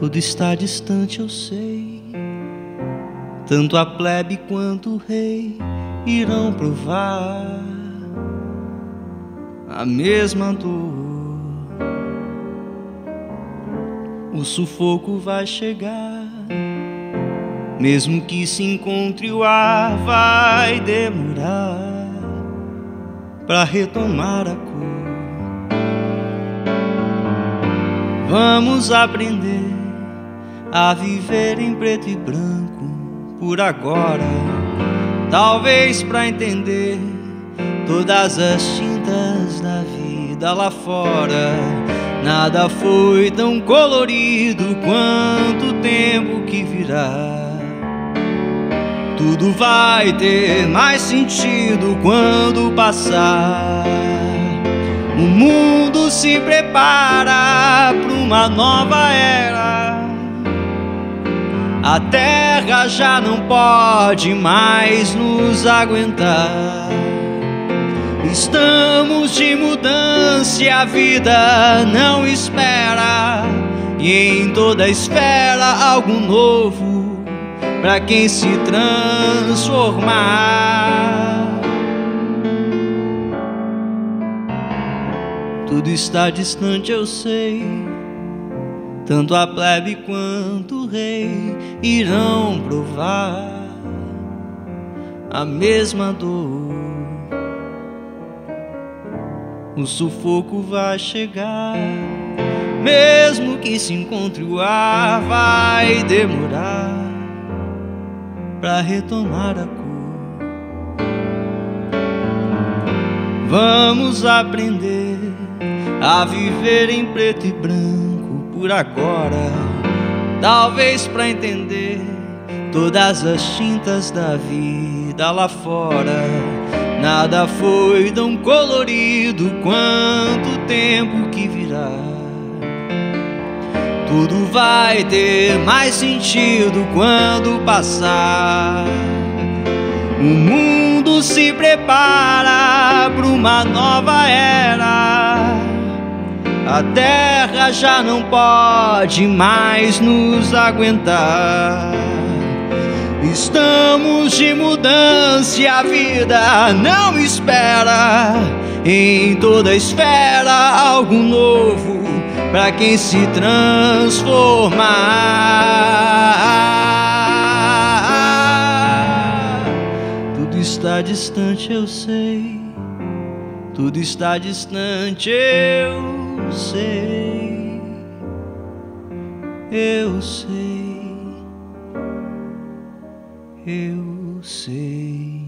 Tudo está distante, eu sei. Tanto a plebe quanto o rei irão provar a mesma dor. O sufoco vai chegar, mesmo que se encontre o ar, vai demorar para retomar a cor. Vamos aprender a viver em preto e branco por agora, talvez para entender todas as tintas da vida lá fora. Nada foi tão colorido quanto o tempo que virá. Tudo vai ter mais sentido quando passar. O mundo se prepara para uma nova era. A terra já não pode mais nos aguentar. Estamos de mudança e a vida não espera. E em toda esfera algo novo para quem se transformar. Tudo está distante, eu sei. Tanto a plebe quanto o rei irão provar a mesma dor. O sufoco vai chegar, mesmo que se encontre o ar, vai demorar para retomar a cor. Vamos aprender a viver em preto e branco por agora, talvez para entender todas as tintas da vida lá fora. Nada foi tão colorido quanto o tempo que virá. Tudo vai ter mais sentido quando passar. O mundo se prepara para uma nova era. A terra já não pode mais nos aguentar. Estamos de mudança e a vida não espera. Em toda esfera, algo novo para quem se transformar. Tudo está distante, eu sei. Tudo está distante, eu sei. Eu sei. Eu sei.